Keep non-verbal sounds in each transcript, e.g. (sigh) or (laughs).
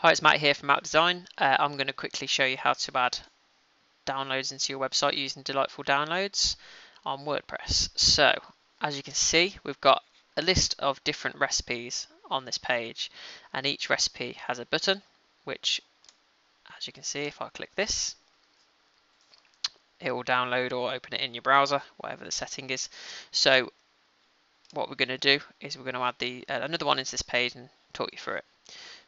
Hi, it's Matt here from Matt Design. Uh, I'm going to quickly show you how to add downloads into your website using Delightful Downloads on WordPress. So, as you can see, we've got a list of different recipes on this page, and each recipe has a button, which, as you can see, if I click this, it will download or open it in your browser, whatever the setting is. So, what we're going to do is we're going to add the uh, another one into this page and talk you through it.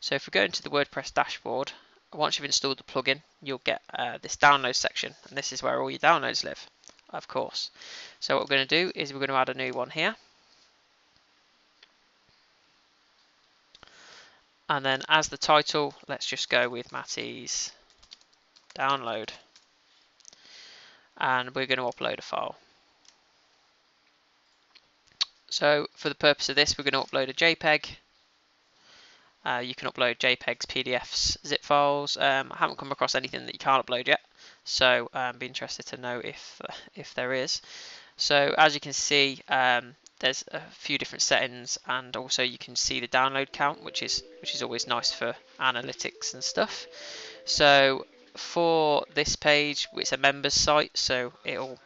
So if we go into the WordPress dashboard, once you've installed the plugin, you'll get uh, this download section, and this is where all your downloads live, of course. So what we're going to do is we're going to add a new one here. And then as the title, let's just go with Matty's download. And we're going to upload a file. So for the purpose of this, we're going to upload a JPEG uh, you can upload JPEGs, PDFs, zip files. Um, I haven't come across anything that you can't upload yet, so um, be interested to know if (laughs) if there is. So as you can see, um, there's a few different settings, and also you can see the download count, which is which is always nice for analytics and stuff. So for this page, it's a members site, so it'll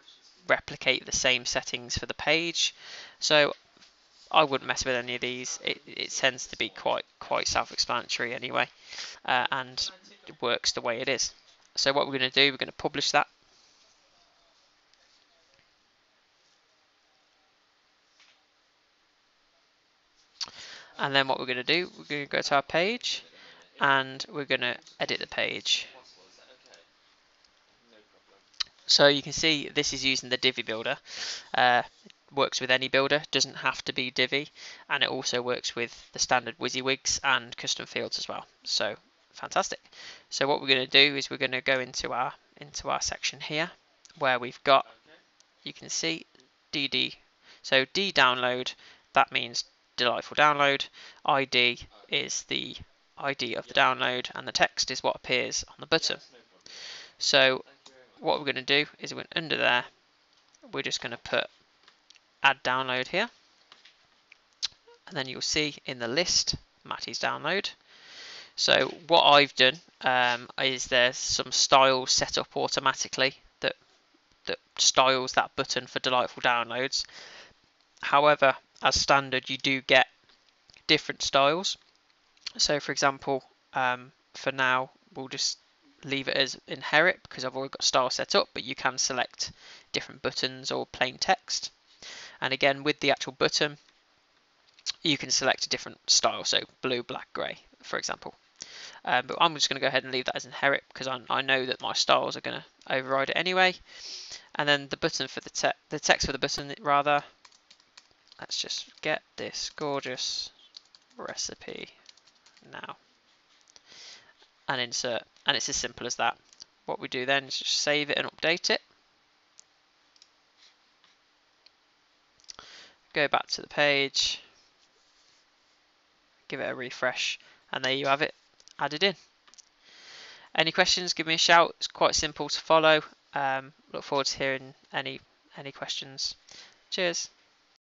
replicate the same settings for the page. So I wouldn't mess with any of these. It, it tends to be quite quite self-explanatory anyway, uh, and it works the way it is. So what we're going to do, we're going to publish that. And then what we're going to do, we're going to go to our page, and we're going to edit the page. So you can see this is using the Divi Builder. Uh, works with any builder, doesn't have to be Divi, and it also works with the standard WYSIWYGs and custom fields as well. So fantastic. So what we're going to do is we're going to go into our into our section here where we've got you can see DD. So D download that means delightful download. ID is the ID of the download and the text is what appears on the button. So what we're going to do is we're under there we're just going to put add download here. And then you'll see in the list Matty's download. So what I've done um, is there's some styles set up automatically that that styles that button for delightful downloads. However, as standard, you do get different styles. So, for example, um, for now, we'll just leave it as inherit because I've already got style set up, but you can select different buttons or plain text. And again, with the actual button, you can select a different style, so blue, black, grey, for example. Um, but I'm just going to go ahead and leave that as inherit because I, I know that my styles are going to override it anyway. And then the button for the, te the text for the button, rather, let's just get this gorgeous recipe now and insert. And it's as simple as that. What we do then is just save it and update it. Go back to the page, give it a refresh, and there you have it added in. Any questions, give me a shout. It's quite simple to follow. Um, look forward to hearing any any questions. Cheers.